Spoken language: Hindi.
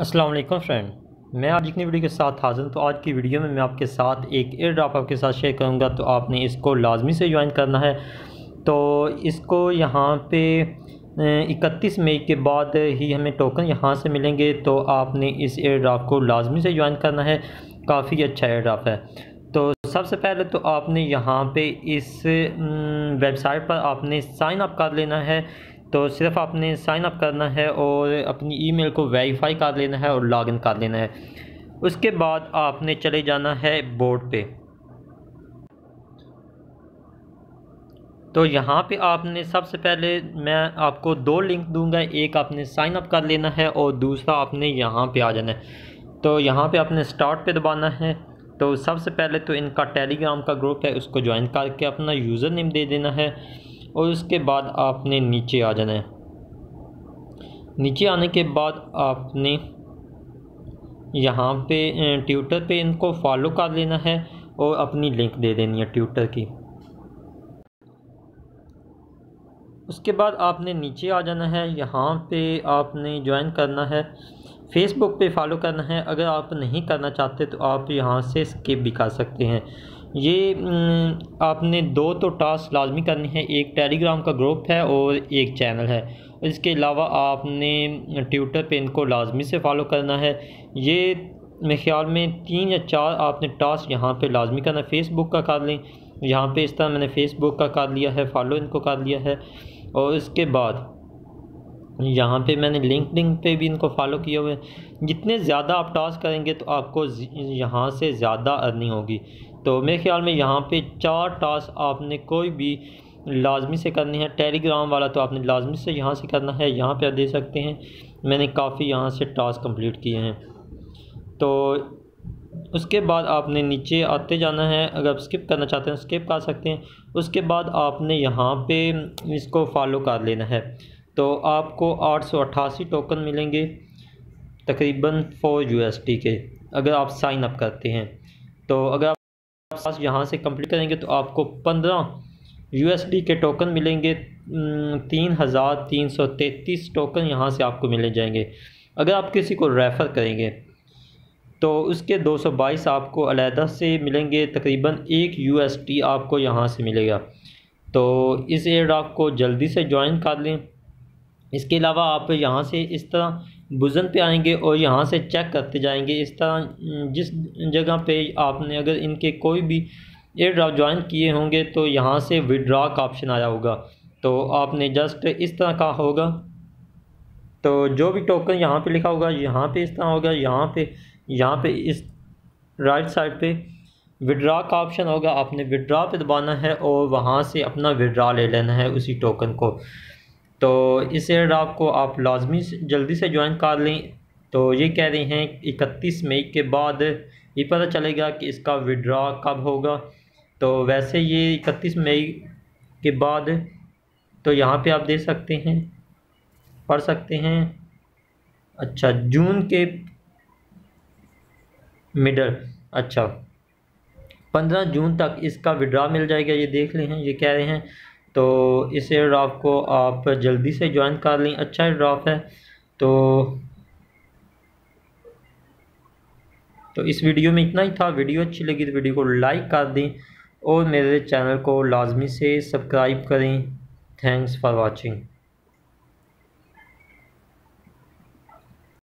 वालेकुम फ्रेंड। मैं आज नई वीडियो के साथ हाजिर हूँ तो आज की वीडियो में मैं आपके साथ एक एयर ड्रॉप आपके साथ शेयर करूँगा तो आपने इसको लाजमी से ज्वाइन करना है। तो इसको यहाँ पे इकतीस मई के बाद ही हमें टोकन यहाँ से मिलेंगे तो आपने इस एयर ड्राफ्ट को लाजमी से ज्वाइन करना है। काफ़ी अच्छा एयर ड्राफ्ट है। तो सबसे पहले तो आपने यहाँ पे इस वेबसाइट पर आपने साइन अप कर लेना है। तो सिर्फ़ आपने साइन अप करना है और अपनी ईमेल को वेरीफाई कर लेना है और लॉगिन कर लेना है। उसके बाद आपने चले जाना है बोर्ड पे। तो यहाँ पे आपने सबसे पहले मैं आपको दो लिंक दूँगा, एक आपने साइन अप कर लेना है और दूसरा आपने यहाँ पे आ जाना है। तो यहाँ पे आपने स्टार्ट पे दबाना है। तो सबसे पहले तो इनका टेलीग्राम का ग्रुप है, उसको ज्वाइन करके अपना यूज़र नेम दे देना है। और उसके बाद आपने नीचे आ जाना है। नीचे आने के बाद आपने यहाँ पे ट्विटर पे इनको फॉलो कर लेना है और अपनी लिंक दे देनी है ट्विटर की। उसके बाद आपने नीचे आ जाना है। यहाँ पे आपने ज्वाइन करना है। फेसबुक पे फॉलो करना है। अगर आप नहीं करना चाहते तो आप यहाँ से स्किप भी कर सकते हैं। ये आपने दो तो टास्क लाजमी करनी है। एक टेलीग्राम का ग्रुप है और एक चैनल है। इसके अलावा आपने ट्विटर पे इनको लाजमी से फॉलो करना है। ये, मेरे ख्याल में तीन या चार आपने टास्क यहाँ पे लाजमी करना फेसबुक का कर लें। यहाँ पे इस तरह मैंने फ़ेसबुक का कर लिया है फॉलो इनको कर लिया है। और इसके बाद यहाँ पे मैंने लिंकडिन पे भी इनको फॉलो किया हुए जितने ज़्यादा आप टास्क करेंगे तो आपको यहाँ से ज़्यादा अर्निंग होगी। तो मेरे ख्याल में यहाँ पे चार टास्क आपने कोई भी लाजमी से करनी है। टेलीग्राम वाला तो आपने लाजमी से यहाँ से करना है, यहाँ पे आप दे सकते हैं। मैंने काफ़ी यहाँ से टास्क कंप्लीट किए हैं। तो उसके बाद आपने नीचे आते जाना है। अगर आप स्किप करना चाहते हैं स्किप कर सकते हैं। उसके बाद आपने यहाँ पे इसको फॉलो कर लेना है। तो आपको आठ सौ अट्ठासी टोकन मिलेंगे, तकरीबन फोर यू के, अगर आप साइन अप करते हैं। तो अगर आप यहाँ से कंप्लीट करेंगे तो आपको पंद्रह यू के टोकन मिलेंगे तीन हज़ार तीन सौ तैंतीस टोकन यहाँ से आपको मिले जाएँगे। अगर आप किसी को रेफ़र करेंगे तो उसके 222 आपको अलहदा से मिलेंगे, तकरीबन एक यू आपको यहाँ से मिलेगा। तो इस एयर को जल्दी से ज्वाइन कर लें। इसके अलावा आप यहाँ से इस तरह बुज़न पे आएँगे और यहाँ से चेक करते जाएँगे इस तरह जिस जगह पे आपने अगर इनके कोई भी एयर ड्राफ ज्वाइन किए होंगे तो यहाँ से विड्रा का ऑप्शन आया होगा। तो आपने जस्ट इस तरह का होगा। तो जो भी टोकन यहाँ पे लिखा होगा, यहाँ पे इस तरह होगा, यहाँ पे यहाँ पे इस राइट साइड पे विड्रा का ऑप्शन होगा। आपने विड्रा पे दबाना है और वहाँ से अपना विड्रा ले लेना है उसी टोकन को। तो इस एयर को आप लाजमी जल्दी से ज्वाइन कर लें। तो ये कह रहे हैं, इकतीस मई के बाद ये पता चलेगा कि इसका विड्रा कब होगा। तो वैसे ये इकतीस मई के बाद तो यहाँ पे आप दे सकते हैं, पढ़ सकते हैं। अच्छा जून के मिडल अच्छा। पंद्रह जून तक इसका विड्रा मिल जाएगा, ये देख लें ये कह रहे हैं। तो इस एयर को आप जल्दी से ज्वाइन कर लें। अच्छा एयर है। तो तो इस वीडियो में इतना ही था। वीडियो अच्छी लगी तो वीडियो को लाइक कर दें और मेरे चैनल को लाजमी से सब्सक्राइब करें। Thanks for watching